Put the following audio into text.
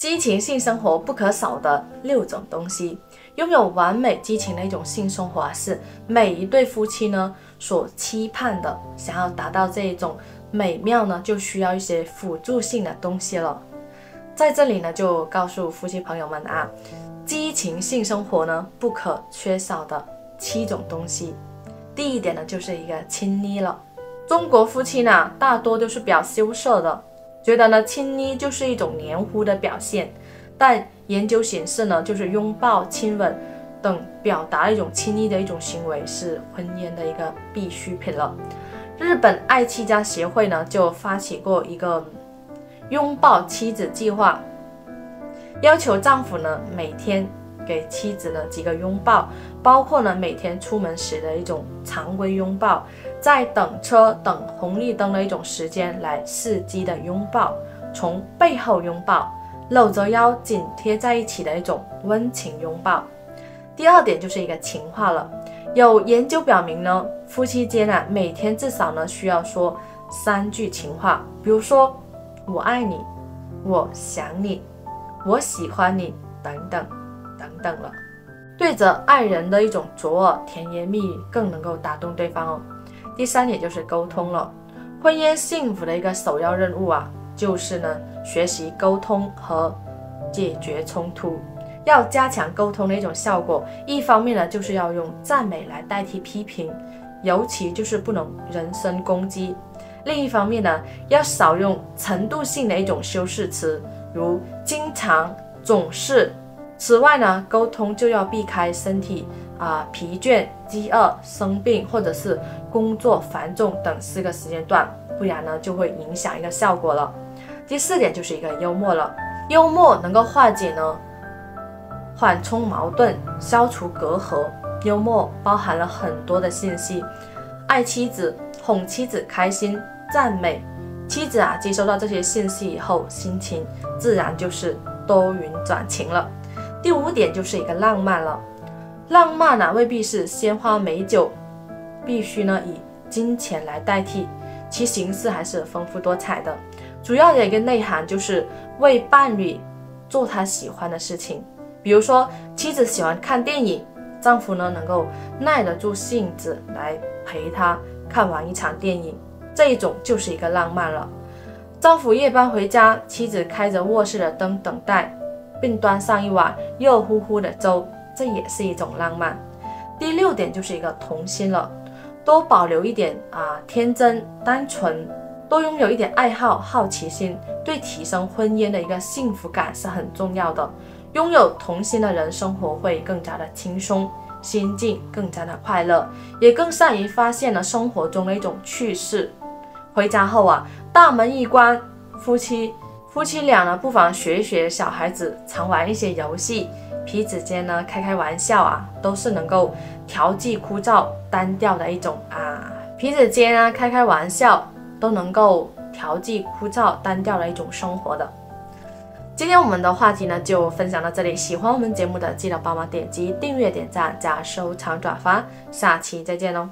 激情性生活不可少的六种东西，拥有完美激情的一种性生活，是每一对夫妻呢所期盼的。想要达到这一种美妙呢，就需要一些辅助性的东西了。在这里呢，就告诉夫妻朋友们啊，激情性生活呢不可缺少的七种东西。第一点呢，就是一个亲昵了。中国夫妻呢，大多都是比较羞涩的。觉得呢，亲昵就是一种黏糊的表现，但研究显示呢，就是拥抱、亲吻等表达一种亲昵的一种行为是婚姻的一个必需品了。日本爱妻家协会呢就发起过一个拥抱妻子计划，要求丈夫呢每天给妻子的几个拥抱，包括呢每天出门时的一种常规拥抱。在等车、等红绿灯的一种时间来伺机的拥抱，从背后拥抱，搂着腰紧贴在一起的一种温情拥抱。第二点就是一个情话了。有研究表明呢，夫妻间啊每天至少呢需要说三句情话，比如说我爱你、我想你、我喜欢你等等等等了。对着爱人的一种左耳甜言蜜语，更能够打动对方哦。第三点就是沟通了，婚姻幸福的一个首要任务啊，就是呢学习沟通和解决冲突，要加强沟通的一种效果。一方面呢，就是要用赞美来代替批评，尤其就是不能人身攻击；另一方面呢，要少用程度性的一种修饰词，如经常、总是。此外呢，沟通就要避开身体。啊，疲倦、饥饿、生病，或者是工作繁重等四个时间段，不然呢就会影响一个效果了。第四点就是一个幽默了，幽默能够化解呢缓冲矛盾、消除隔阂。幽默包含了很多的信息，爱妻子、哄妻子开心、赞美妻子啊，接收到这些信息以后，心情自然就是多云转晴了。第五点就是一个浪漫了。浪漫呢未必是鲜花美酒，必须呢以金钱来代替，其形式还是丰富多彩的。主要的一个内涵就是为伴侣做他喜欢的事情，比如说妻子喜欢看电影，丈夫呢能够耐得住性子来陪她看完一场电影，这一种就是一个浪漫了。丈夫夜班回家，妻子开着卧室的灯等待，并端上一碗热乎乎的粥。这也是一种浪漫。第六点就是一个童心了，多保留一点啊天真单纯，多拥有一点爱好好奇心，对提升婚姻的一个幸福感是很重要的。拥有童心的人，生活会更加的轻松，心境更加的快乐，也更善于发现了生活中的一种趣事。回家后啊，大门一关，夫妻夫妻俩呢，不妨学一学小孩子，常玩一些游戏。彼此间呢，开开玩笑啊，都是能够调剂枯燥单调的一种啊。彼此间啊，开开玩笑都能够调剂枯燥单调的一种生活的。今天我们的话题呢，就分享到这里。喜欢我们节目的，记得帮忙点击订阅、点赞、加收藏、转发。下期再见喽！